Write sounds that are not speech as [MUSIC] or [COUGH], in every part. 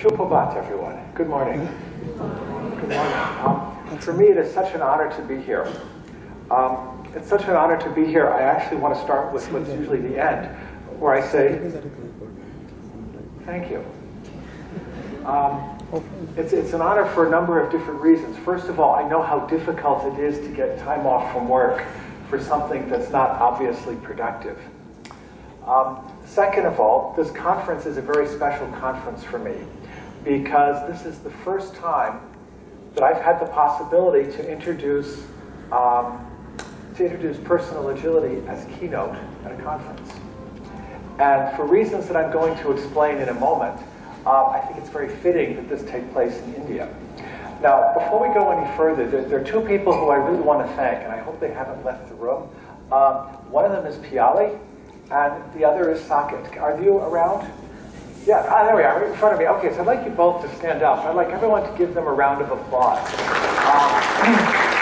Shupabat, everyone. Good morning. Good morning. Um, for me, it is such an honor to be here. Um, it's such an honor to be here. I actually want to start with what's usually the end, where I say, thank you. Um, it's, it's an honor for a number of different reasons. First of all, I know how difficult it is to get time off from work for something that's not obviously productive. Um, second of all, this conference is a very special conference for me because this is the first time that I've had the possibility to introduce um, to introduce personal agility as keynote at a conference. And for reasons that I'm going to explain in a moment, uh, I think it's very fitting that this take place in India. Now, before we go any further, there, there, are two people who I really want to thank, and I hope they haven't left the room. Um, one of them is Piali, and the other is Saket. Are you around? Yeah, ah, there we are, right in front of me. Okay, so I'd like you both to stand up. I'd like everyone to give them a round of applause. Um,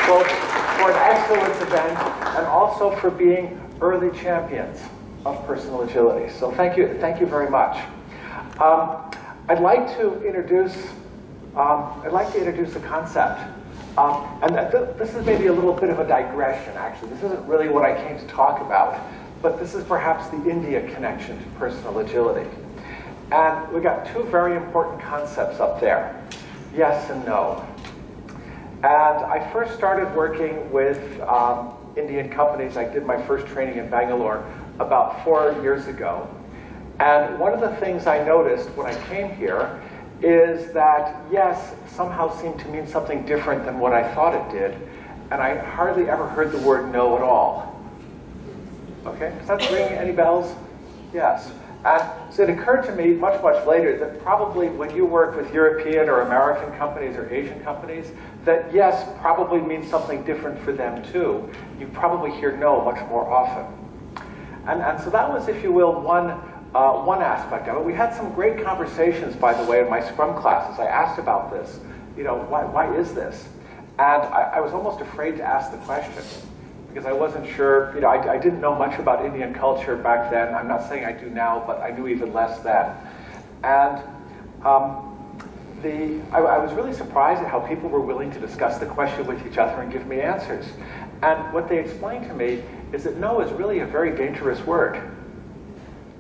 [CLEARS THROAT] both for an excellent event and also for being early champions of personal agility. So thank you, thank you very much. Um, I'd like to introduce, um, I'd like to introduce a concept. Um, and th this is maybe a little bit of a digression, actually. This isn't really what I came to talk about, but this is perhaps the India connection to personal agility. And we got two very important concepts up there, yes and no. And I first started working with um, Indian companies. I did my first training in Bangalore about four years ago. And one of the things I noticed when I came here is that yes somehow seemed to mean something different than what I thought it did. And I hardly ever heard the word no at all. Okay, does that ring any bells? Yes. And so it occurred to me much, much later that probably when you work with European or American companies or Asian companies, that yes probably means something different for them too. You probably hear no much more often. And, and so that was, if you will, one, uh, one aspect of it. We had some great conversations, by the way, in my Scrum classes. I asked about this. You know, why, why is this? And I, I was almost afraid to ask the question because I wasn't sure, you know, I, I, didn't know much about Indian culture back then. I'm not saying I do now, but I knew even less then. And um, the, I, I, was really surprised at how people were willing to discuss the question with each other and give me answers. And what they explained to me is that no is really a very dangerous word.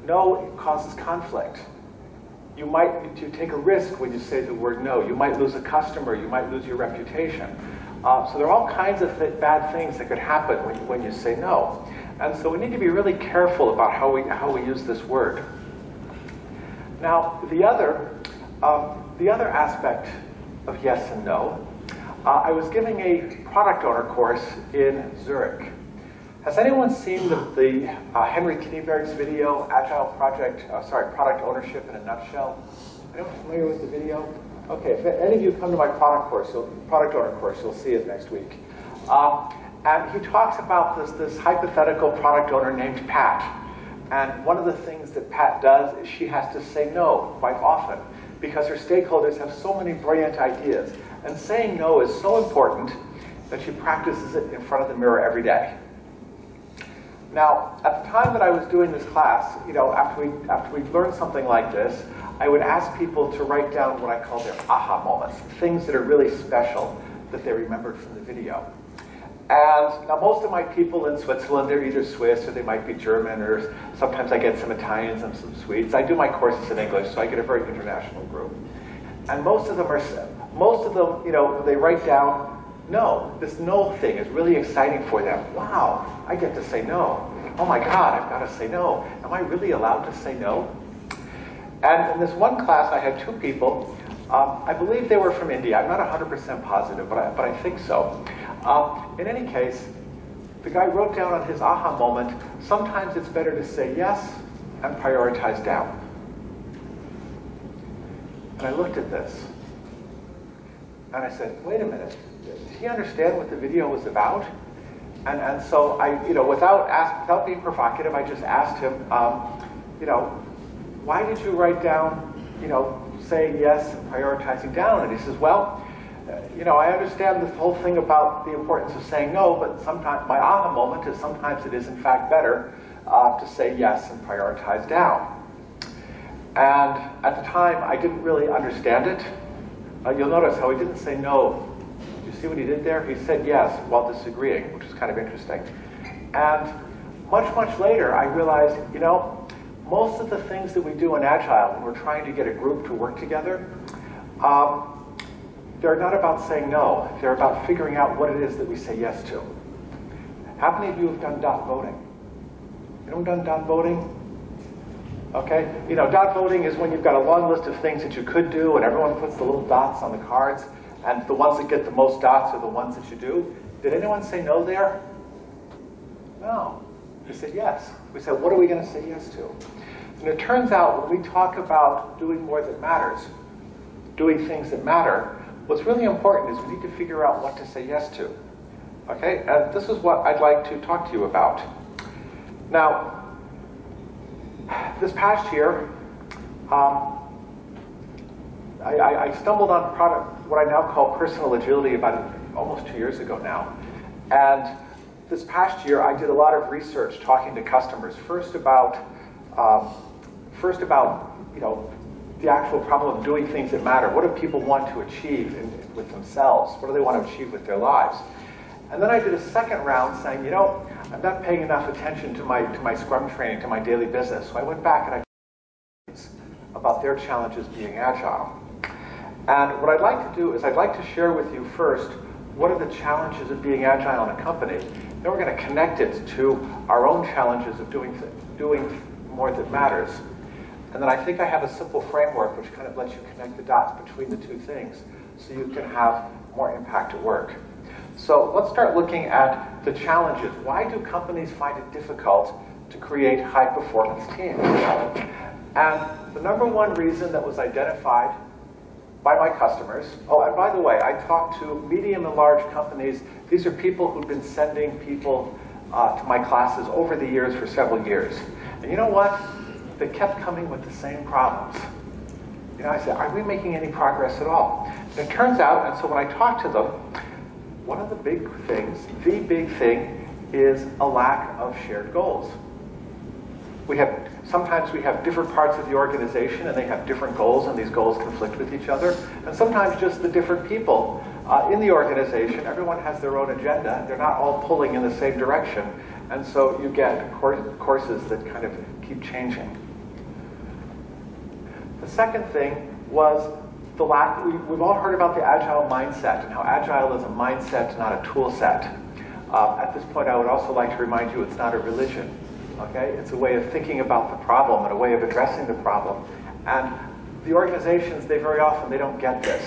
No causes conflict. You might you take a risk when you say the word no. You might lose a customer. You might lose your reputation. Uh, so there are all kinds of th bad things that could happen when you, when you say no. And so we need to be really careful about how we, how we use this word. Now, the other, um, the other aspect of yes and no, uh, I was giving a product owner course in Zurich. Has anyone seen the, the uh, Henry Kniberg's video, Agile Project, uh, sorry, Product Ownership in a Nutshell? Anyone familiar with the video? Okay, if any of you come to my product course, product owner course, you'll see it next week. Um, and he talks about this, this hypothetical product owner named Pat. And one of the things that Pat does is she has to say no quite often because her stakeholders have so many brilliant ideas. And saying no is so important that she practices it in front of the mirror every day. Now, at the time that I was doing this class, you know, after we, after we learned something like this, I would ask people to write down what I call their aha moments, things that are really special that they remembered from the video. And now most of my people in Switzerland, they're either Swiss or they might be German or sometimes I get some Italians and some Swedes. I do my courses in English, so I get a very international group. And most of them are, most of them, you know, they write down, no, this no thing is really exciting for them. Wow, I get to say no. Oh my God, I've got to say no. Am I really allowed to say no? And in this one class, I had two people. Um, I believe they were from India. I'm not 100% positive, but I, but I think so. Um, in any case, the guy wrote down on his aha moment, sometimes it's better to say yes and prioritize down. And I looked at this, and I said, wait a minute, did he understand what the video was about? And, and so I, you know, without, ask, without being provocative, I just asked him, um, you know, why did you write down, you know, saying yes and prioritizing down? And he says, well, uh, you know, I understand this whole thing about the importance of saying no, but sometimes my aha moment is sometimes it is in fact better uh, to say yes and prioritize down. And at the time, I didn't really understand it. Uh, you'll notice how he didn't say no. You see what he did there? He said yes while disagreeing, which is kind of interesting. And much, much later, I realized, you know, most of the things that we do in Agile when we're trying to get a group to work together, um, they're not about saying no. They're about figuring out what it is that we say yes to. How many of you have done dot voting? Anyone done dot voting? Okay, you know, dot voting is when you've got a long list of things that you could do and everyone puts the little dots on the cards and the ones that get the most dots are the ones that you do. Did anyone say no there? No. We said yes. We said, what are we going to say yes to? And it turns out when we talk about doing more that matters, doing things that matter, what's really important is we need to figure out what to say yes to. Okay, and this is what I'd like to talk to you about. Now, this past year, um, I, I, stumbled on product, what I now call personal agility about almost two years ago now. And this past year, I did a lot of research talking to customers. First about, um, first about, you know, the actual problem of doing things that matter. What do people want to achieve in, with themselves? What do they want to achieve with their lives? And then I did a second round saying, you know, I'm not paying enough attention to my to my Scrum training, to my daily business. So I went back and I about their challenges being agile. And what I'd like to do is I'd like to share with you first what are the challenges of being agile in a company. Then we're going to connect it to our own challenges of doing, doing more that matters. And then I think I have a simple framework which kind of lets you connect the dots between the two things so you can have more impact at work. So let's start looking at the challenges. Why do companies find it difficult to create high performance teams? And the number one reason that was identified by my customers. Oh, and by the way, I talked to medium and large companies. These are people who've been sending people uh, to my classes over the years for several years. And you know what? They kept coming with the same problems. You know, I said, are we making any progress at all? And it turns out, and so when I talked to them, one of the big things, the big thing, is a lack of shared goals. We have sometimes we have different parts of the organization and they have different goals and these goals conflict with each other. And sometimes just the different people uh, in the organization, everyone has their own agenda. They're not all pulling in the same direction. And so you get courses that kind of keep changing. The second thing was the lack, we, have all heard about the agile mindset and how agile is a mindset, not a tool set. Uh, at this point, I would also like to remind you it's not a religion. Okay? It's a way of thinking about the problem and a way of addressing the problem. And the organizations, they very often, they don't get this.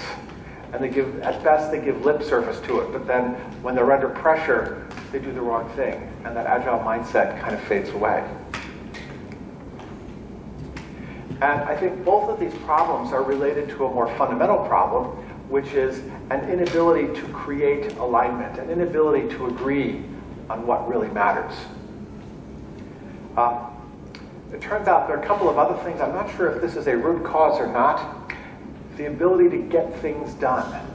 And they give, at best, they give lip service to it. But then when they're under pressure, they do the wrong thing. And that agile mindset kind of fades away. And I think both of these problems are related to a more fundamental problem, which is an inability to create alignment, an inability to agree on what really matters. It turns out there are a couple of other things. I'm not sure if this is a root cause or not. The ability to get things done.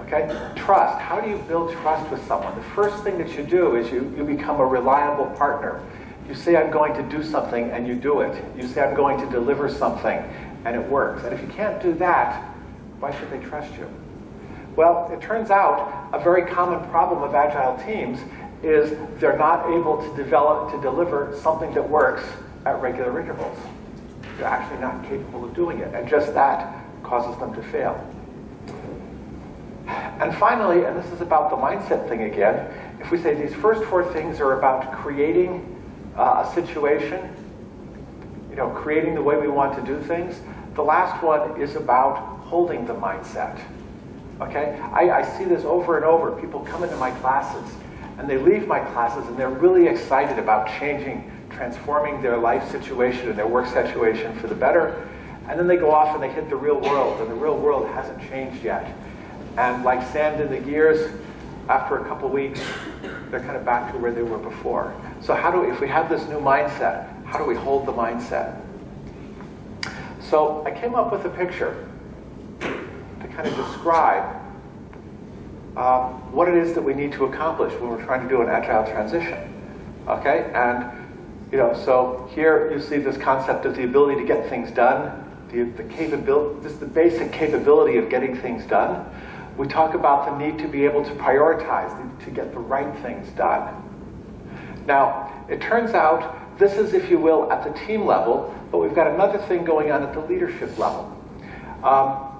Okay? Trust. How do you build trust with someone? The first thing that you do is you, you become a reliable partner. You say, I'm going to do something, and you do it. You say, I'm going to deliver something, and it works. And if you can't do that, why should they trust you? Well, it turns out a very common problem of agile teams is they're not able to develop, to deliver something that works at regular intervals. They're actually not capable of doing it, and just that causes them to fail. And finally, and this is about the mindset thing again, if we say these first four things are about creating uh, a situation, you know, creating the way we want to do things, the last one is about holding the mindset. Okay? I, I see this over and over. People come into my classes and they leave my classes and they're really excited about changing, transforming their life situation and their work situation for the better. And then they go off and they hit the real world, and the real world hasn't changed yet. And like sand in the gears, after a couple weeks, they're kind of back to where they were before. So how do we, if we have this new mindset, how do we hold the mindset? So I came up with a picture to kind of describe um, what it is that we need to accomplish when we're trying to do an agile transition. Okay, and You know, so here you see this concept of the ability to get things done, the, the capability, just the basic capability of getting things done. We talk about the need to be able to prioritize, to get the right things done. Now, it turns out this is, if you will, at the team level, but we've got another thing going on at the leadership level. Um,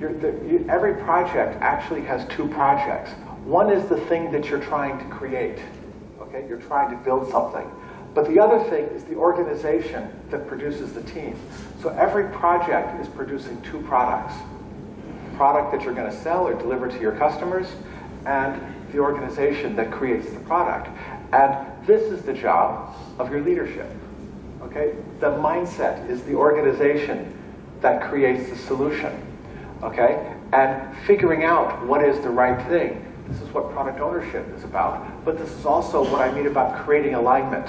you, every project actually has two projects. One is the thing that you're trying to create. Okay, you're trying to build something. But the other thing is the organization that produces the team. So every project is producing two products. Product that you're going to sell or deliver to your customers, and the organization that creates the product. And this is the job of your leadership. Okay? The mindset is the organization that creates the solution. Okay? And figuring out what is the right thing. This is what product ownership is about. But this is also what I mean about creating alignment.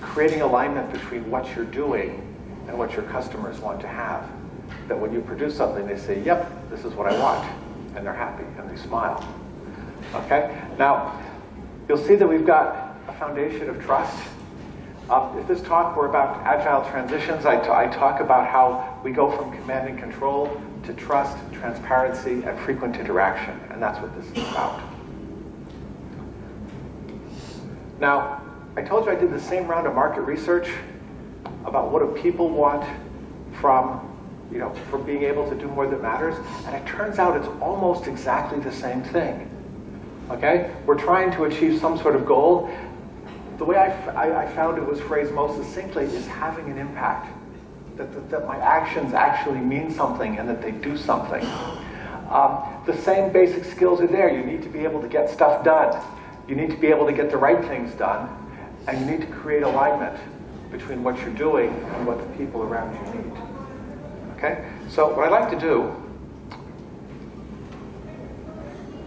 Creating alignment between what you're doing and what your customers want to have. That when you produce something, they say, yep, this is what I want. And they're happy and they smile. Okay? Now, you'll see that we've got a foundation of trust. Um, if this talk were about agile transitions, I, talk about how we go from command and control to trust, transparency, and frequent interaction. And that's what this is about. Now, I told you I did the same round of market research about what do people want from, you know, from being able to do more that matters. And it turns out it's almost exactly the same thing. Okay? We're trying to achieve some sort of goal. The way I, I, I found it was phrased most succinctly is having an impact. That, that, that, my actions actually mean something and that they do something. Um, the same basic skills are there. You need to be able to get stuff done. You need to be able to get the right things done. And you need to create alignment between what you're doing and what the people around you need. Okay? So what I'd like to do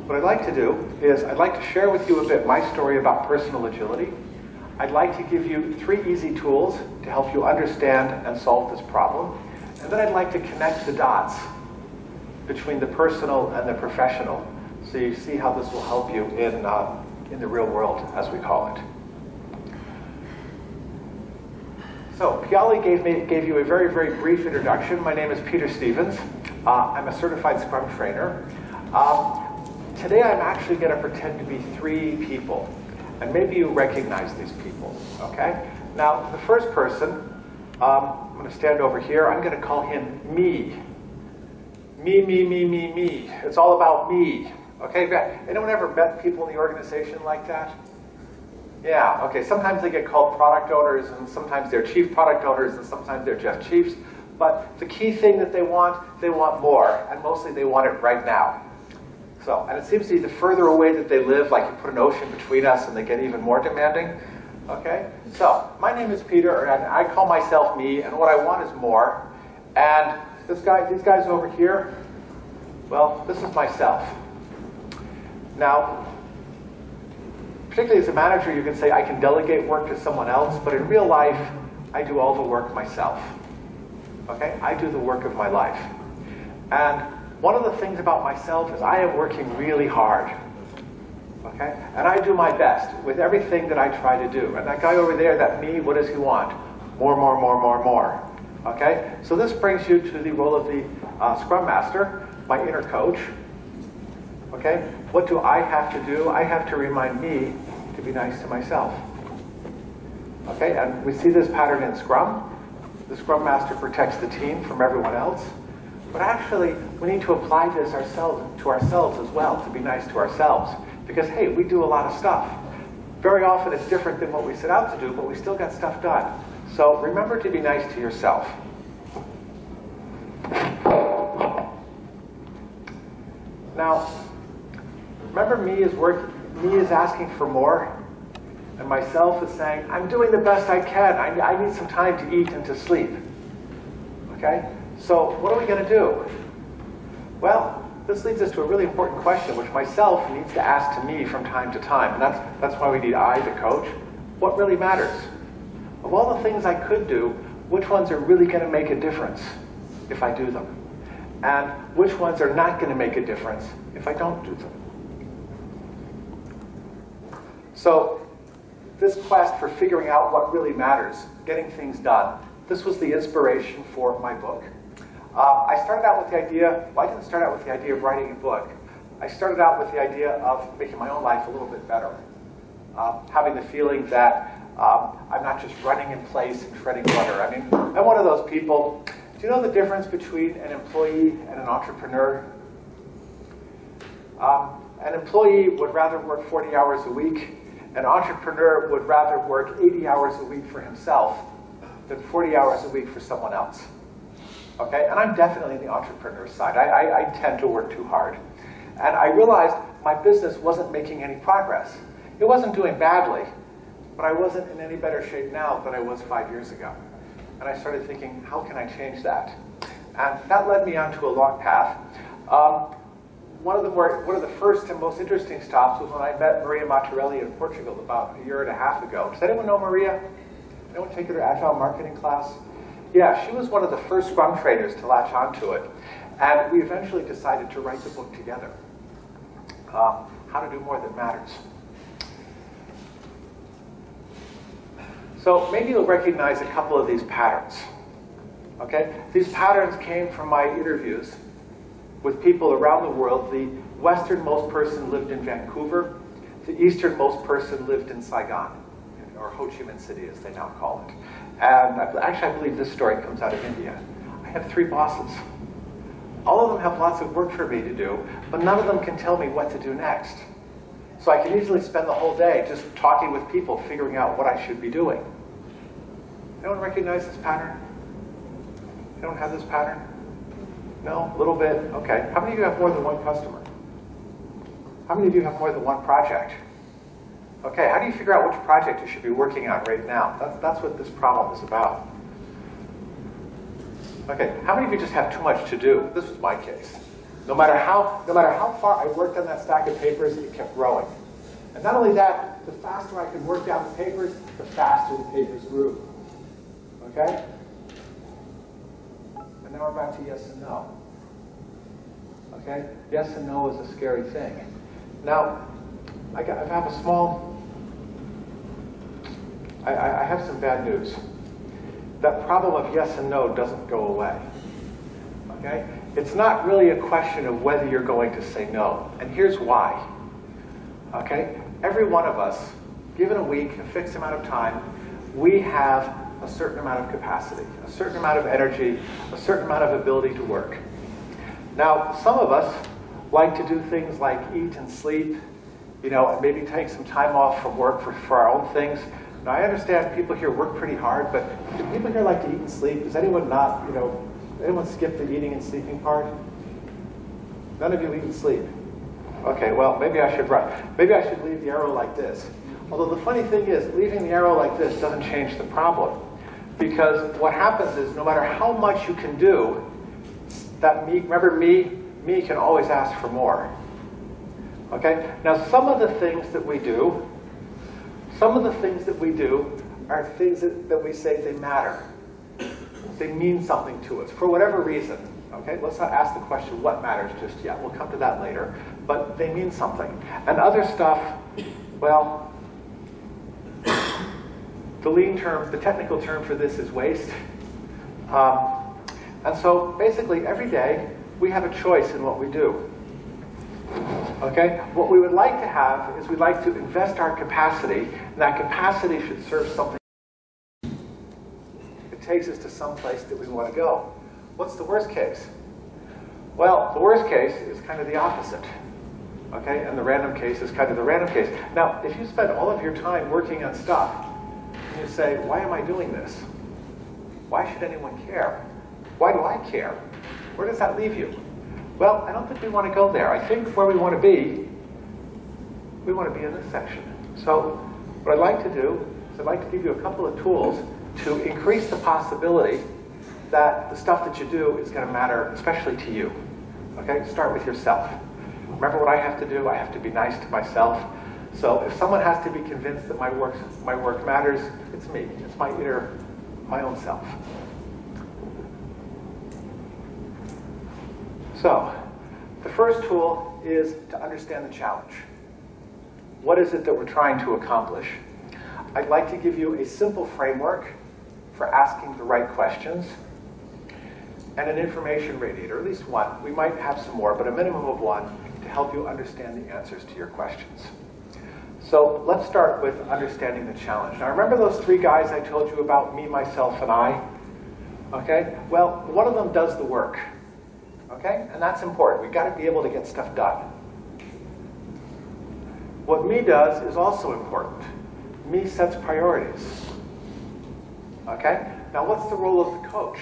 what I'd like to do is I'd like to share with you a bit my story about personal agility. I'd like to give you three easy tools to help you understand and solve this problem. And then I'd like to connect the dots between the personal and the professional so you see how this will help you in, uh, in the real world, as we call it. So, Piali gave, me, gave you a very, very brief introduction. My name is Peter Stevens. Uh, I'm a certified Scrum trainer. Um, Today I'm actually going to pretend to be three people. And maybe you recognize these people, okay? Now, the first person, um, I'm going to stand over here. I'm going to call him me. Me, me, me, me, me. It's all about me. Okay, anyone ever met people in the organization like that? Yeah, okay, sometimes they get called product owners, and sometimes they're chief product owners, and sometimes they're just chiefs. But the key thing that they want, they want more, and mostly they want it right now. So, and it seems to be the further away that they live, like you put an ocean between us and they get even more demanding. Okay? So, my name is Peter, and I call myself me, and what I want is more. And this guy, these guys over here, well, this is myself. Now, particularly as a manager, you can say I can delegate work to someone else, but in real life, I do all the work myself. Okay? I do the work of my life. And one of the things about myself is I am working really hard. Okay? And I do my best with everything that I try to do. And that guy over there, that me, what does he want? More, more, more, more, more. Okay? So this brings you to the role of the uh, Scrum Master, my inner coach. Okay? What do I have to do? I have to remind me to be nice to myself. Okay? And we see this pattern in Scrum. The Scrum Master protects the team from everyone else. But actually, we need to apply this ourselves to ourselves as well, to be nice to ourselves. Because hey, we do a lot of stuff. Very often it's different than what we set out to do, but we still get stuff done. So remember to be nice to yourself. Now, remember me is work me is asking for more, and myself is saying, I'm doing the best I can. I, I need some time to eat and to sleep. Okay? So what are we going to do? Well, this leads us to a really important question, which myself needs to ask to me from time to time. And that's, that's why we need I, the coach. What really matters? Of all the things I could do, which ones are really going to make a difference if I do them? And which ones are not going to make a difference if I don't do them? So this quest for figuring out what really matters, getting things done, this was the inspiration for my book. Uh, I started out with the idea, well, I didn't start out with the idea of writing a book. I started out with the idea of making my own life a little bit better. Uh, having the feeling that um, I'm not just running in place and treading water. I mean, I'm one of those people. Do you know the difference between an employee and an entrepreneur? Um, an employee would rather work 40 hours a week. An entrepreneur would rather work 80 hours a week for himself than 40 hours a week for someone else. Okay, and I'm definitely the entrepreneur side. I, I, I tend to work too hard. And I realized my business wasn't making any progress. It wasn't doing badly, but I wasn't in any better shape now than I was five years ago. And I started thinking, how can I change that? And that led me onto a long path. Um, one of the more, one of the first and most interesting stops was when I met Maria Matarelli in Portugal about a year and a half ago. Does anyone know Maria? Anyone take her to Agile Marketing class? Yeah, she was one of the first Scrum trainers to latch onto it. And we eventually decided to write the book together. Um, how to do more that matters. So maybe you'll recognize a couple of these patterns. Okay? These patterns came from my interviews with people around the world. The westernmost person lived in Vancouver. The easternmost person lived in Saigon, or Ho Chi Minh City as they now call it. And actually, I believe this story comes out of India. I have three bosses. All of them have lots of work for me to do, but none of them can tell me what to do next. So I can easily spend the whole day just talking with people, figuring out what I should be doing. Anyone recognize this pattern? You don't have this pattern? No? A little bit? Okay. How many of you have more than one customer? How many of you have more than one project? Okay, how do you figure out which project you should be working on right now? That's, that's what this problem is about. Okay, how many of you just have too much to do? This was my case. No matter how, no matter how far I worked on that stack of papers, it kept growing. And not only that, the faster I could work down the papers, the faster the papers grew. Okay? And now we're back to yes and no. Okay? Yes and no is a scary thing. Now, I, got, I have a small, I, I have some bad news. That problem of yes and no doesn't go away. Okay? It's not really a question of whether you're going to say no. And here's why. Okay? Every one of us, given a week, a fixed amount of time, we have a certain amount of capacity, a certain amount of energy, a certain amount of ability to work. Now, some of us like to do things like eat and sleep, you know, and maybe take some time off from work for, for our own things. Now, I understand people here work pretty hard, but do people here like to eat and sleep? Does anyone not, you know, anyone skip the eating and sleeping part? None of you eat and sleep. Okay, well, maybe I should run. Maybe I should leave the arrow like this. Although the funny thing is, leaving the arrow like this doesn't change the problem. Because what happens is, no matter how much you can do, that me, remember me, me can always ask for more. Okay? Now, some of the things that we do, some of the things that we do are things that, that we say they matter. They mean something to us for whatever reason. Okay? Let's not ask the question what matters just yet. We'll come to that later. But they mean something. And other stuff, well, the lean term, the technical term for this is waste. Um, and so basically every day we have a choice in what we do. Okay? What we would like to have is we'd like to invest our capacity, and that capacity should serve something. It takes us to some place that we want to go. What's the worst case? Well, the worst case is kind of the opposite. Okay? And the random case is kind of the random case. Now, if you spend all of your time working on stuff and you say, why am I doing this? Why should anyone care? Why do I care? Where does that leave you? Well, I don't think we want to go there. I think where we want to be, we want to be in this section. So what I'd like to do is I'd like to give you a couple of tools to increase the possibility that the stuff that you do is going to matter, especially to you. Okay, start with yourself. Remember what I have to do? I have to be nice to myself. So if someone has to be convinced that my work, my work matters, it's me. It's my inner, my own self. So the first tool is to understand the challenge. What is it that we're trying to accomplish? I'd like to give you a simple framework for asking the right questions and an information radiator, at least one. We might have some more, but a minimum of one to help you understand the answers to your questions. So let's start with understanding the challenge. Now remember those three guys I told you about, me, myself, and I? Okay? Well, one of them does the work. Okay? And that's important. We've got to be able to get stuff done. What me does is also important. Me sets priorities. Okay? Now what's the role of the coach?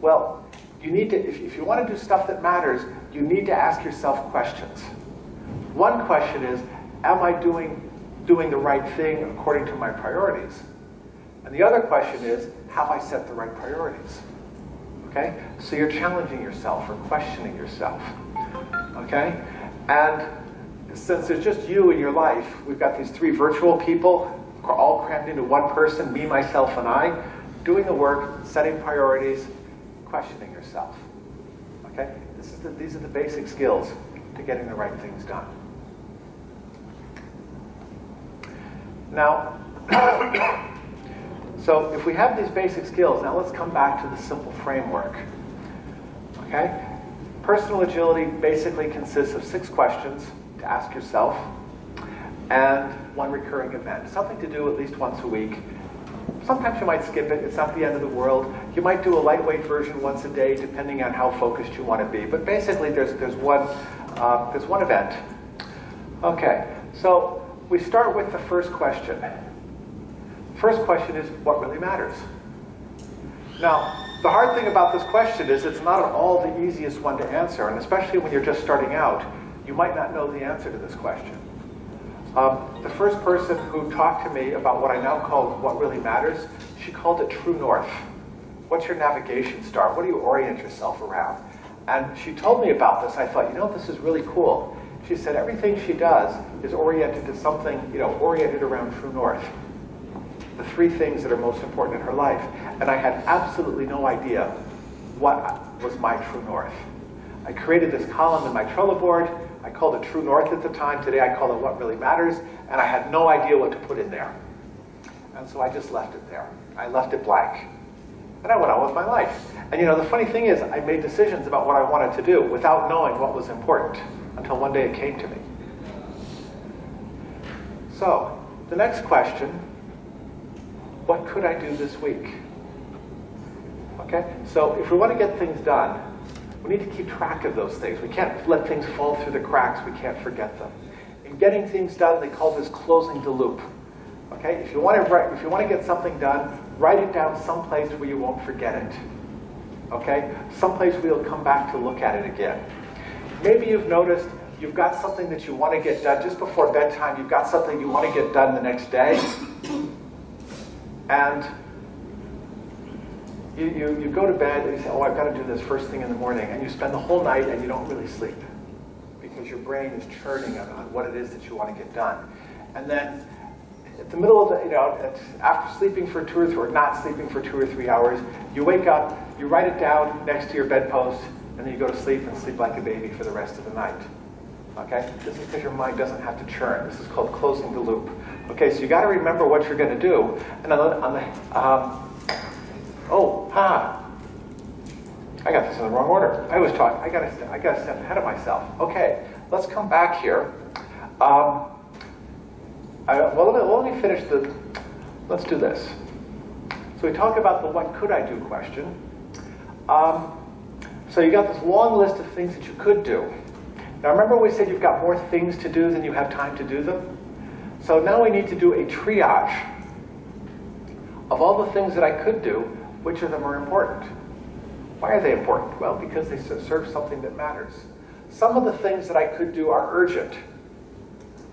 Well, you need to, if, if you want to do stuff that matters, you need to ask yourself questions. One question is, am I doing, doing the right thing according to my priorities? And the other question is, have I set the right priorities? Okay? So you're challenging yourself or questioning yourself. Okay? And since there's just you in your life, we've got these three virtual people all crammed into one person, me, myself, and I, doing the work, setting priorities, questioning yourself. Okay? The, these are the basic skills to getting the right things done. Now, [COUGHS] [COUGHS] so if we have these basic skills, now let's come back to the simple framework. Okay? Personal agility basically consists of six questions to ask yourself and one recurring event. Something to do at least once a week. Sometimes you might skip it. It's not the end of the world. You might do a lightweight version once a day, depending on how focused you want to be. But basically, there's, there's, one, uh, there's one event. Okay, so we start with the first question. First question is, what really matters? Now, the hard thing about this question is it's not at all the easiest one to answer, and especially when you're just starting out, you might not know the answer to this question. Um, the first person who talked to me about what I now call what really matters, she called it true north. What's your navigation star? What do you orient yourself around? And she told me about this. I thought, you know, this is really cool. She said everything she does is oriented to something, you know, oriented around true north. The three things that are most important in her life. And I had absolutely no idea what was my true north. I created this column in my Trello board I called it True North at the time. Today I call it What Really Matters, and I had no idea what to put in there. And so I just left it there. I left it blank. And I went on with my life. And you know, the funny thing is, I made decisions about what I wanted to do without knowing what was important until one day it came to me. So, the next question what could I do this week? Okay? So, if we want to get things done, we need to keep track of those things. We can't let things fall through the cracks. We can't forget them. In getting things done, they call this closing the loop. Okay? If you want to write, if you want to get something done, write it down someplace where you won't forget it. Okay? Someplace where you'll come back to look at it again. Maybe you've noticed you've got something that you want to get done just before bedtime. You've got something you want to get done the next day. And you, you, you go to bed and you say, oh, I've got to do this first thing in the morning, and you spend the whole night and you don't really sleep because your brain is churning on, what it is that you want to get done. And then at the middle of the, you know, after sleeping for two or three, or not sleeping for two or three hours, you wake up, you write it down next to your bedpost, and then you go to sleep and sleep like a baby for the rest of the night. Okay? This is because your mind doesn't have to churn. This is called closing the loop. Okay, so you got to remember what you're going to do. And on the, on the um, Oh, ha! I got this in the wrong order. I was talking. I got to. I got to step ahead of myself. Okay, let's come back here. Um, I, well, let me, let me finish the. Let's do this. So we talk about the "What could I do?" question. Um, so you got this long list of things that you could do. Now remember we said you've got more things to do than you have time to do them? So now we need to do a triage of all the things that I could do which of them are important? Why are they important? Well, because they serve something that matters. Some of the things that I could do are urgent.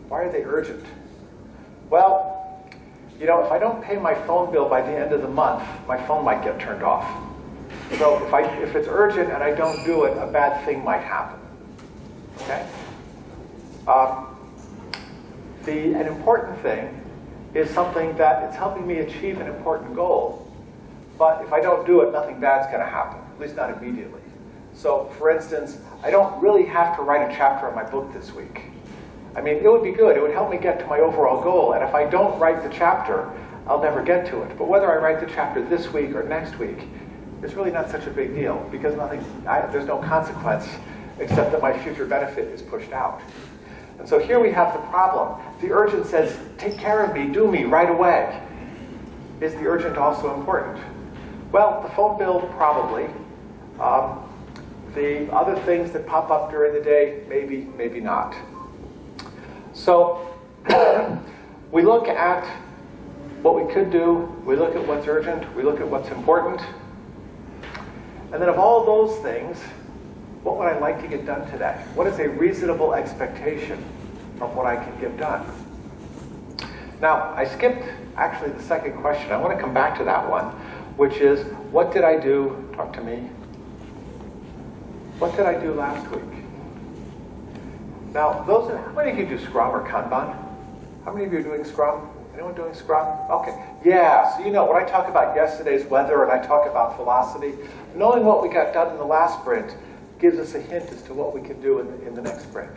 Why are they urgent? Well, you know, if I don't pay my phone bill by the end of the month, my phone might get turned off. So if, I, if it's urgent and I don't do it, a bad thing might happen. Okay? Um, the, an important thing is something that it's helping me achieve an important goal. But if I don't do it, nothing bad's going to happen, at least not immediately. So, for instance, I don't really have to write a chapter of my book this week. I mean, it would be good. It would help me get to my overall goal. And if I don't write the chapter, I'll never get to it. But whether I write the chapter this week or next week, it's really not such a big deal because nothing, I, there's no consequence except that my future benefit is pushed out. And so here we have the problem. The urgent says, take care of me, do me right away. Is the urgent also important? Well, the phone bill, probably. Um, the other things that pop up during the day, maybe, maybe not. So [COUGHS] we look at what we could do, we look at what's urgent, we look at what's important. And then of all those things, what would I like to get done today? What is a reasonable expectation of what I can get done? Now, I skipped actually the second question. I want to come back to that one, which is, what did I do? Talk to me. What did I do last week? Now, those, how many of you do Scrum or Kanban? How many of you are doing Scrum? Anyone doing Scrum? Okay. Yeah, so you know, when I talk about yesterday's weather and I talk about velocity, knowing what we got done in the last sprint gives us a hint as to what we can do in the, in the next sprint.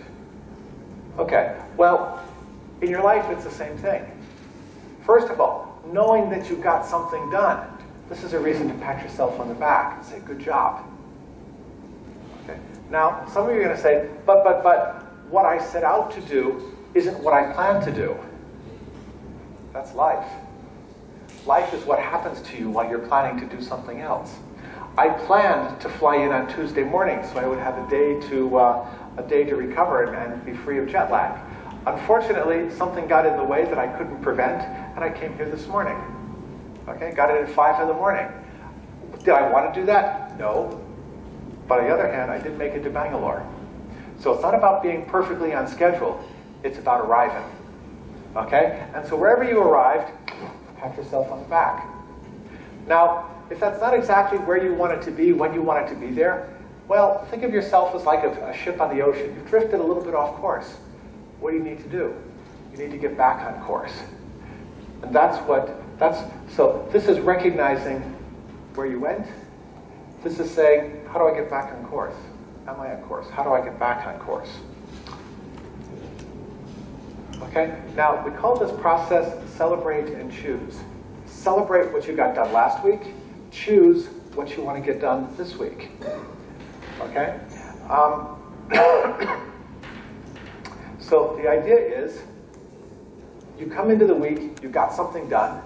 Okay, well, in your life it's the same thing. First of all, knowing that you got something done, this is a reason to pat yourself on the back and say, good job. Okay. Now, some of you are going to say, but, but, but, what I set out to do isn't what I plan to do. That's life. Life is what happens to you while you're planning to do something else. I planned to fly in on Tuesday morning so I would have a day to, uh, a day to recover and, and be free of jet lag. Unfortunately, something got in the way that I couldn't prevent, and I came here this morning. Okay, got it at 5 in the morning. Did I want to do that? No. But on the other hand, I did make it to Bangalore. So it's not about being perfectly on schedule, it's about arriving. Okay? And so wherever you arrived, pat yourself on the back. Now, if that's not exactly where you want it to be, when you want it to be there, well, think of yourself as like a, a ship on the ocean. You've drifted a little bit off course. What do you need to do? You need to get back on course. And that's what, that's, so this is recognizing where you went. This is saying, how do I get back on course? Am I on course? How do I get back on course? Okay, now we call this process celebrate and choose. Celebrate what you got done last week, choose what you want to get done this week. Okay? Um, [COUGHS] so the idea is you come into the week, you got something done.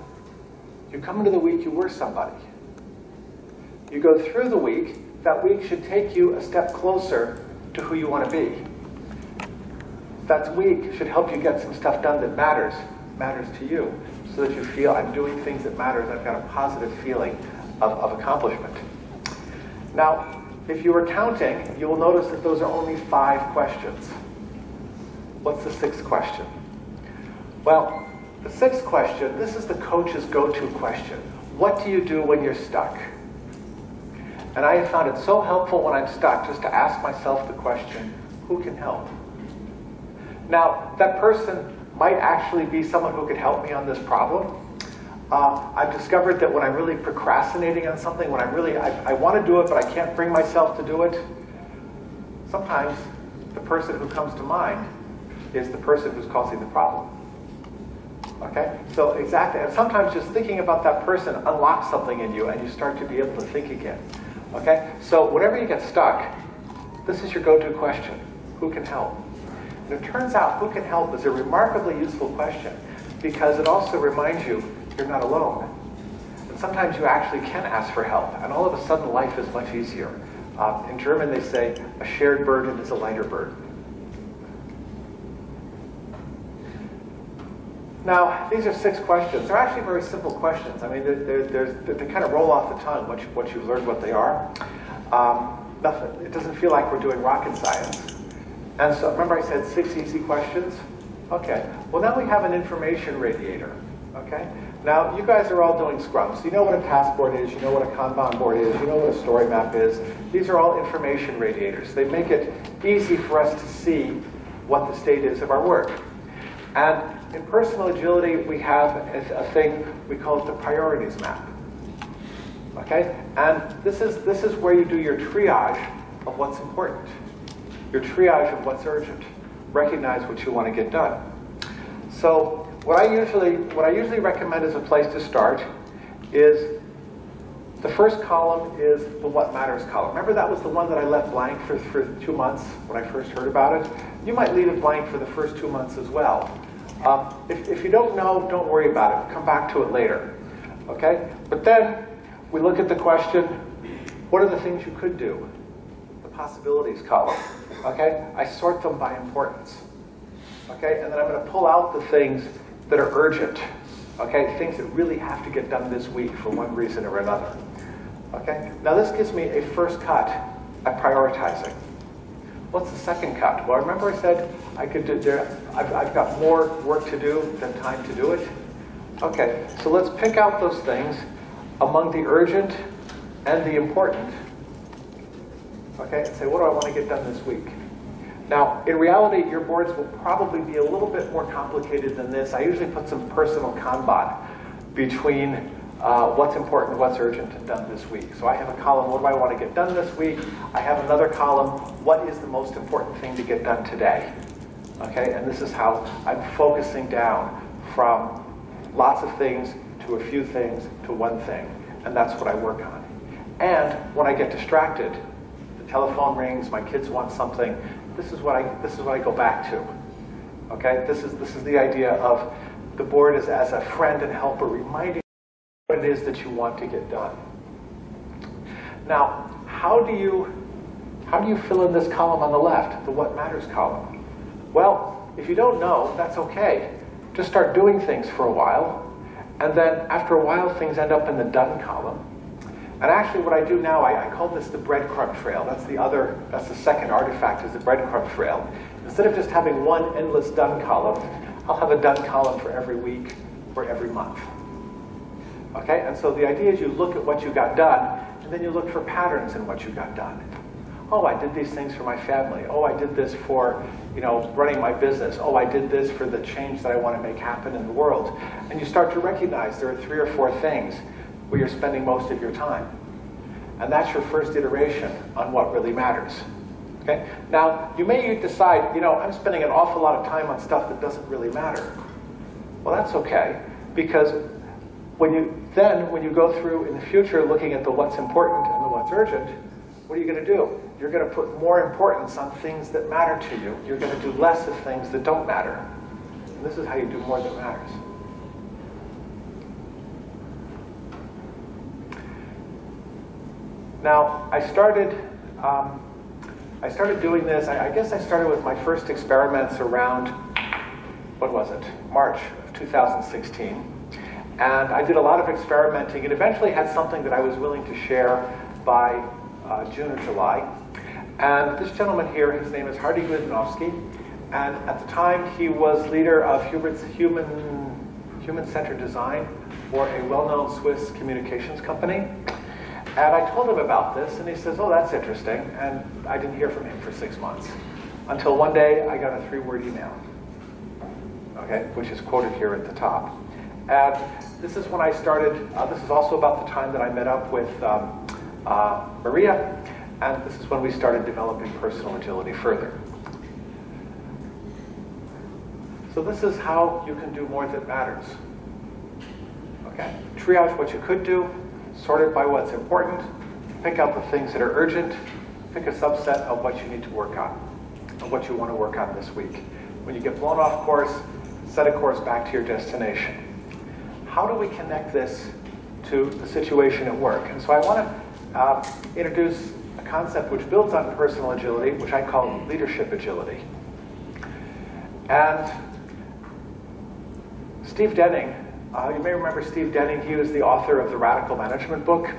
You come into the week, you were somebody. You go through the week, that week should take you a step closer to who you want to be. That week should help you get some stuff done that matters, matters to you, so that you feel I'm doing things that matters. I've got a positive feeling of, of accomplishment. Now, if you were counting, you will notice that those are only five questions. What's the sixth question? Well, the sixth question, this is the coach's go-to question. What do you do when you're stuck? And I have found it so helpful when I'm stuck just to ask myself the question, who can help? Now, that person might actually be someone who could help me on this problem. Uh, I've discovered that when I'm really procrastinating on something, when I'm really, I, I want to do it, but I can't bring myself to do it, sometimes the person who comes to mind is the person who's causing the problem. Okay? So exactly, and sometimes just thinking about that person unlocks something in you and you start to be able to think again. Okay? So whenever you get stuck, this is your go-to question. Who can help? And it turns out who can help is a remarkably useful question because it also reminds you you're not alone. And sometimes you actually can ask for help, and all of a sudden life is much easier. Uh, in German, they say a shared burden is a lighter burden. Now, these are six questions. They're actually very simple questions. I mean, they're, they're, they're, they kind of roll off the tongue once, once you've learned what they are. Um, nothing, it doesn't feel like we're doing rocket science. And so, remember I said six easy questions? Okay. Well, now we have an information radiator. Okay? Now, you guys are all doing scrums. you know what a task board is, you know what a Kanban board is, you know what a story map is. These are all information radiators. They make it easy for us to see what the state is of our work. And in personal agility, we have a, thing, we call the priorities map. Okay? And this is, this is where you do your triage of what's important, your triage of what's urgent. recognize what you want to get done. So what I usually what I usually recommend as a place to start is the first column is the what matters column. Remember that was the one that I left blank for, for two months when I first heard about it? You might leave it blank for the first two months as well. Um, if, if you don't know, don't worry about it. Come back to it later. Okay? But then we look at the question, what are the things you could do? The possibilities column. Okay? I sort them by importance. Okay? And then I'm going to pull out the things that are urgent. Okay? Things that really have to get done this week for one reason or another. Okay? Now this gives me a first cut at prioritizing. What's the second cut? Well, remember I said I could do, there, I've, I've got more work to do than time to do it? Okay, so let's pick out those things among the urgent and the important. Okay, and say, what do I want to get done this week? Now, in reality, your boards will probably be a little bit more complicated than this. I usually put some personal Kanban between uh, what's important, what's urgent and done this week. So I have a column, what do I want to get done this week? I have another column, what is the most important thing to get done today? Okay, and this is how I'm focusing down from lots of things to a few things to one thing. And that's what I work on. And when I get distracted, the telephone rings, my kids want something, this is what I, this is what I go back to. Okay, this is, this is the idea of the board is as a friend and helper reminding what it is that you want to get done. Now, how do you how do you fill in this column on the left, the what matters column? Well, if you don't know, that's okay. Just start doing things for a while, and then after a while, things end up in the done column. And actually, what I do now, I, I call this the breadcrumb trail. That's the other, that's the second artifact, is the breadcrumb trail. Instead of just having one endless done column, I'll have a done column for every week or every month. Okay, and so the idea is you look at what you got done, and then you look for patterns in what you got done. Oh, I did these things for my family. Oh, I did this for, you know, running my business. Oh, I did this for the change that I want to make happen in the world. And you start to recognize there are three or four things where you're spending most of your time. And that's your first iteration on what really matters. Okay? Now, you may decide, you know, I'm spending an awful lot of time on stuff that doesn't really matter. Well, that's okay, because when you then, when you go through in the future looking at the what's important and the what's urgent, what are you going to do? You're going to put more importance on things that matter to you. You're going to do less of things that don't matter. And this is how you do more that matters. Now, I started, um, I started doing this, I, I guess I started with my first experiments around, what was it, March of 2016. And I did a lot of experimenting and eventually had something that I was willing to share by uh, June or July. And this gentleman here, his name is Hardy Glidnowski, and at the time he was leader of human, human-centered design for a well-known Swiss communications company. And I told him about this, and he says, oh, that's interesting. And I didn't hear from him for six months. Until one day, I got a three-word email, okay, which is quoted here at the top. And this is when I started, uh, this is also about the time that I met up with um, uh, Maria, and this is when we started developing personal agility further. So this is how you can do more that matters. Okay, triage what you could do, sort it by what's important, pick out the things that are urgent, pick a subset of what you need to work on, and what you want to work on this week. When you get blown off course, set a course back to your destination how do we connect this to the situation at work? And so I want to uh, introduce a concept which builds on personal agility, which I call leadership agility. And Steve Denning, uh, you may remember Steve Denning, he was the author of the Radical Management book.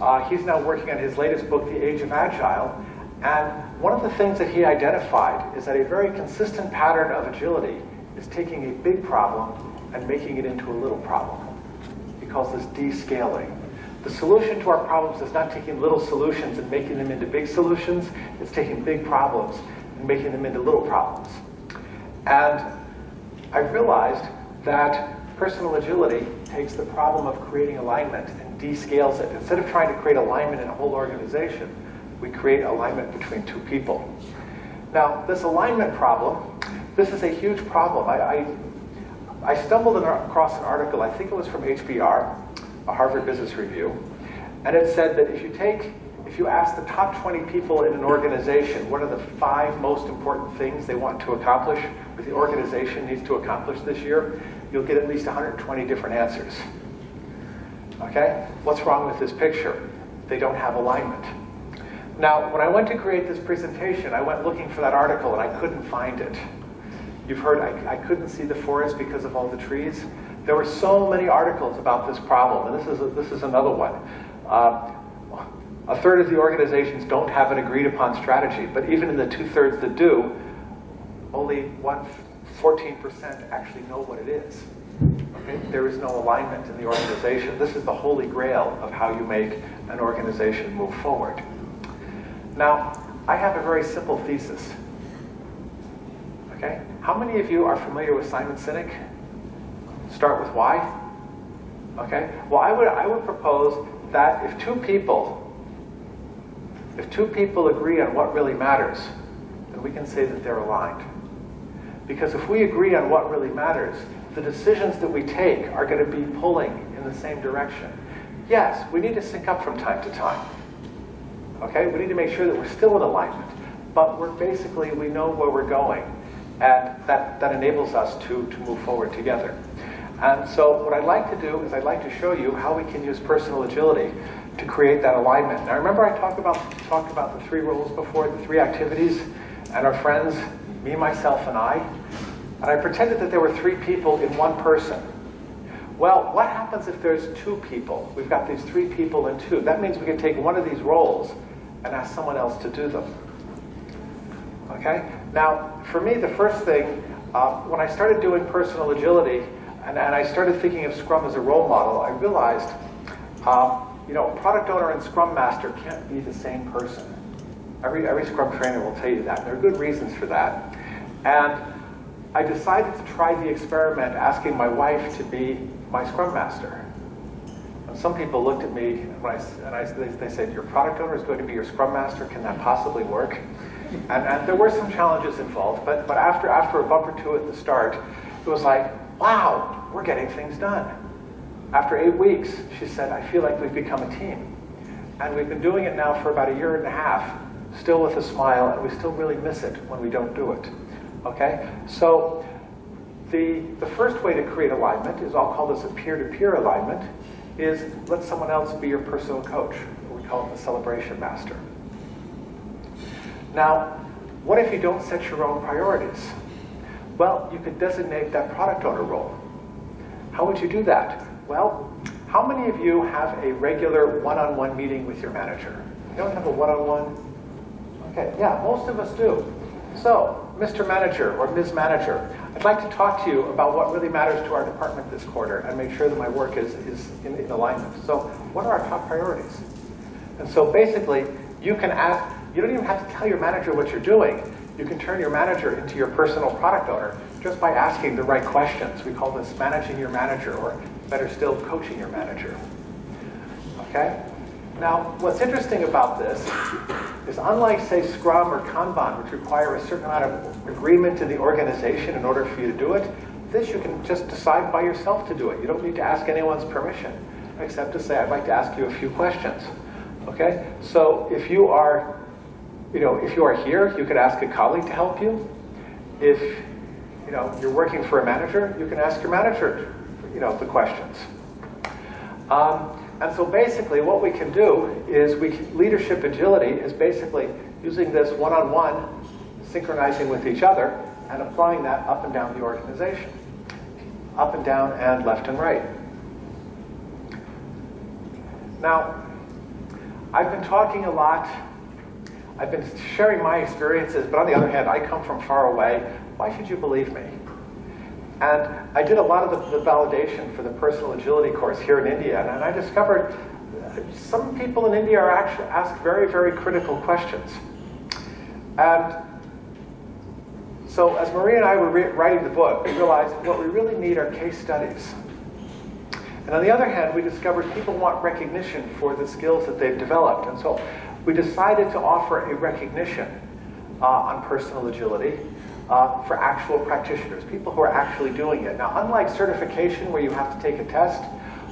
Uh, he's now working on his latest book, The Age of Agile. And one of the things that he identified is that a very consistent pattern of agility is taking a big problem and making it into a little problem. He calls this descaling. The solution to our problems is not taking little solutions and making them into big solutions. It's taking big problems and making them into little problems. And I realized that personal agility takes the problem of creating alignment and descales it. Instead of trying to create alignment in a whole organization, we create alignment between two people. Now, this alignment problem, this is a huge problem. I, I, I stumbled across an article, I think it was from HBR, a Harvard Business Review, and it said that if you take, if you ask the top 20 people in an organization what are the five most important things they want to accomplish, or the organization needs to accomplish this year, you'll get at least 120 different answers. Okay? What's wrong with this picture? They don't have alignment. Now, when I went to create this presentation, I went looking for that article and I couldn't find it. You've heard I, I couldn't see the forest because of all the trees. There were so many articles about this problem, and this is, a, this is another one. Uh, a third of the organizations don't have an agreed upon strategy, but even in the two thirds that do, only one 14% actually know what it is. Okay? There is no alignment in the organization. This is the holy grail of how you make an organization move forward. Now, I have a very simple thesis. Okay? How many of you are familiar with Simon Sinek? Start with why. Okay? Well, I would, I would propose that if two people, if two people agree on what really matters, then we can say that they're aligned. Because if we agree on what really matters, the decisions that we take are going to be pulling in the same direction. Yes, we need to sync up from time to time. Okay, we need to make sure that we're still in alignment, but we're basically, we know where we're going, and that, that enables us to, to move forward together. And so what I'd like to do is I'd like to show you how we can use personal agility to create that alignment. Now remember I talked about, talked about the three roles before, the three activities, and our friends, me, myself, and I. And I pretended that there were three people in one person. Well, what happens if there's two people? We've got these three people in two. That means we can take one of these roles and ask someone else to do them. Okay? Now, for me, the first thing, uh, when I started doing personal agility, and, and, I started thinking of Scrum as a role model, I realized, um, you know, product owner and Scrum master can't be the same person. Every, every Scrum trainer will tell you that. There are good reasons for that. And I decided to try the experiment asking my wife to be my Scrum master. And some people looked at me when I, and I, they, they said, your product owner is going to be your Scrum master, can that possibly work? And, and there were some challenges involved, but, but after, after a bump or two at the start, it was like, wow, we're getting things done. After eight weeks, she said, I feel like we've become a team. And we've been doing it now for about a year and a half, still with a smile, and we still really miss it when we don't do it. Okay? So the, the first way to create alignment is I'll call this a peer-to-peer -peer alignment, is let someone else be your personal coach. We call it the celebration master. Now, what if you don't set your own priorities? Well, you could designate that product owner role. How would you do that? Well, how many of you have a regular one-on-one -on -one meeting with your manager? You don't have a one-on-one? -on -one? Okay, yeah, most of us do. So, Mr. Manager or Ms. Manager, I'd like to talk to you about what really matters to our department this quarter and make sure that my work is, is in, in alignment. So, what are our top priorities? And so basically, you can ask, you don't even have to tell your manager what you're doing. You can turn your manager into your personal product owner just by asking the right questions. We call this managing your manager, or better still, coaching your manager. Okay? Now, what's interesting about this is unlike, say, Scrum or Kanban, which require a certain amount of agreement to the organization in order for you to do it, this you can just decide by yourself to do it. You don't need to ask anyone's permission, except to say, I'd like to ask you a few questions. Okay? So if you are, you know, if you are here, you could ask a colleague to help you. If, you know, you're working for a manager, you can ask your manager, you know, the questions. Um, and so basically what we can do is we can, leadership agility is basically using this one-on-one, -on -one, synchronizing with each other, and applying that up and down the organization. Up and down and left and right. Now, I've been talking a lot, I've been sharing my experiences, but on the other hand, I come from far away. Why should you believe me? And I did a lot of the, the validation for the personal agility course here in India, and, and I discovered some people in India are actually ask very, very critical questions. And so as Maria and I were writing the book, we realized what we really need are case studies. And on the other hand, we discovered people want recognition for the skills that they've developed. And so we decided to offer a recognition uh, on personal agility uh, for actual practitioners, people who are actually doing it. Now, unlike certification where you have to take a test,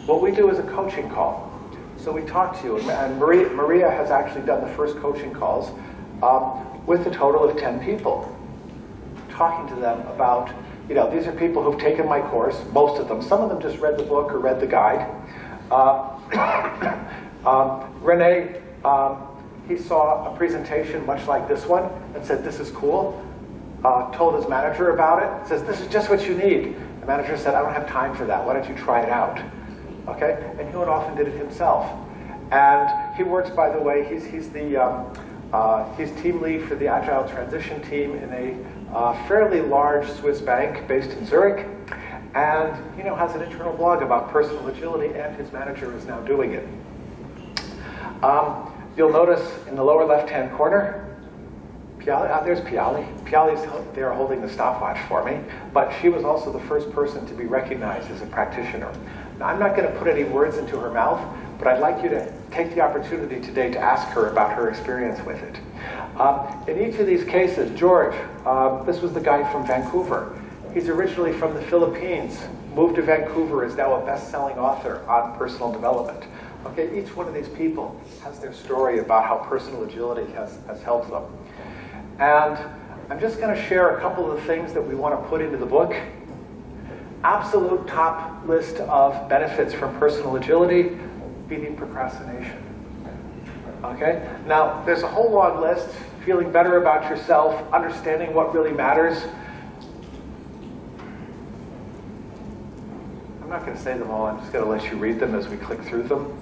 what we do is a coaching call. So we talk to you, and Maria, Maria has actually done the first coaching calls um, with a total of 10 people, talking to them about, you know, these are people who've taken my course, most of them. Some of them just read the book or read the guide. Uh, [COUGHS] um, Rene, um, he saw a presentation much like this one and said, this is cool uh, told his manager about it, says, this is just what you need. The manager said, I don't have time for that. Why don't you try it out? Okay? And he went off and did it himself. And he works, by the way, he's, he's the um, uh, he's team lead for the Agile Transition team in a uh, fairly large Swiss bank based in Zurich. And he now has an internal blog about personal agility, and his manager is now doing it. Um, you'll notice in the lower left-hand corner, Piali, uh, there's Piali. Piali's there holding the stopwatch for me, but she was also the first person to be recognized as a practitioner. Now, I'm not going to put any words into her mouth, but I'd like you to take the opportunity today to ask her about her experience with it. Um, in each of these cases, George, uh, this was the guy from Vancouver. He's originally from the Philippines, moved to Vancouver, is now a best-selling author on personal development. Okay, each one of these people has their story about how personal agility has, has helped them. And I'm just going to share a couple of the things that we want to put into the book. Absolute top list of benefits from personal agility, beating procrastination. Okay? Now, there's a whole long list. Feeling better about yourself, understanding what really matters. I'm not going to say them all. I'm just going to let you read them as we click through them.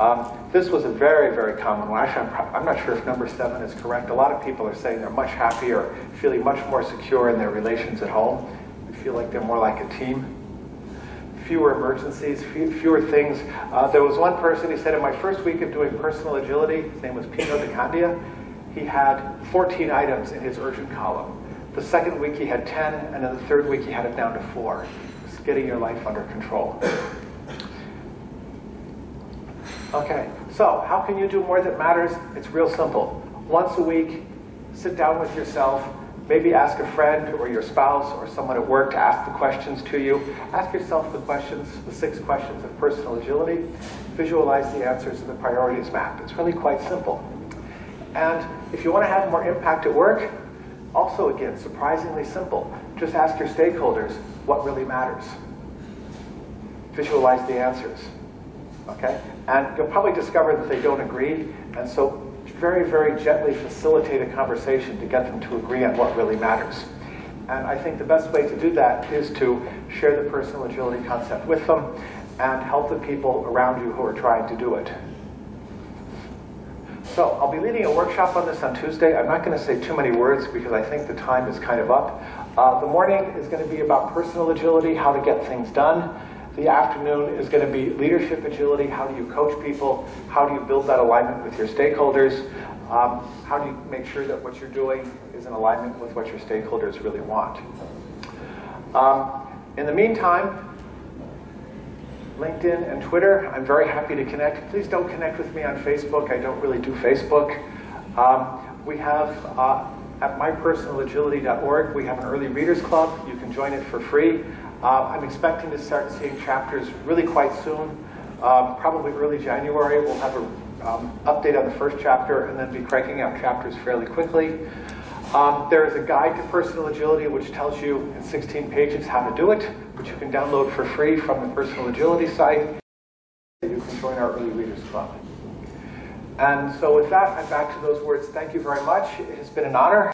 Um, this was a very, very common one. Actually, I'm, I'm, not sure if number seven is correct. A lot of people are saying they're much happier, feeling much more secure in their relations at home. They feel like they're more like a team. Fewer emergencies, fewer things. Uh, there was one person, he said, in my first week of doing personal agility, his name was Pino de Candia, he had 14 items in his urgent column. The second week he had 10, and then the third week he had it down to four. Just getting your life under control. Okay, so how can you do more that matters? It's real simple. Once a week, sit down with yourself, maybe ask a friend or your spouse or someone at work to ask the questions to you. Ask yourself the questions, the six questions of personal agility. Visualize the answers in the priorities map. It's really quite simple. And if you want to have more impact at work, also again, surprisingly simple. Just ask your stakeholders what really matters. Visualize the answers. Okay? And you'll probably discover that they don't agree, and so very, very gently facilitate a conversation to get them to agree on what really matters. And I think the best way to do that is to share the personal agility concept with them and help the people around you who are trying to do it. So I'll be leading a workshop on this on Tuesday. I'm not going to say too many words because I think the time is kind of up. Uh, the morning is going to be about personal agility, how to get things done. The afternoon is going to be leadership agility. How do you coach people? How do you build that alignment with your stakeholders? Um, how do you make sure that what you're doing is in alignment with what your stakeholders really want? Um, in the meantime, LinkedIn and Twitter, I'm very happy to connect. Please don't connect with me on Facebook. I don't really do Facebook. Um, we have uh, at mypersonalagility.org, we have an early readers club. You can join it for free. Uh, I'm expecting to start seeing chapters really quite soon. Um, probably early January, we'll have an um, update on the first chapter and then be cranking out chapters fairly quickly. Um, there is a guide to personal agility which tells you in 16 pages how to do it, which you can download for free from the personal agility site. You can join our early readers club. And so with that, I'm back to those words. Thank you very much. It has been an honor.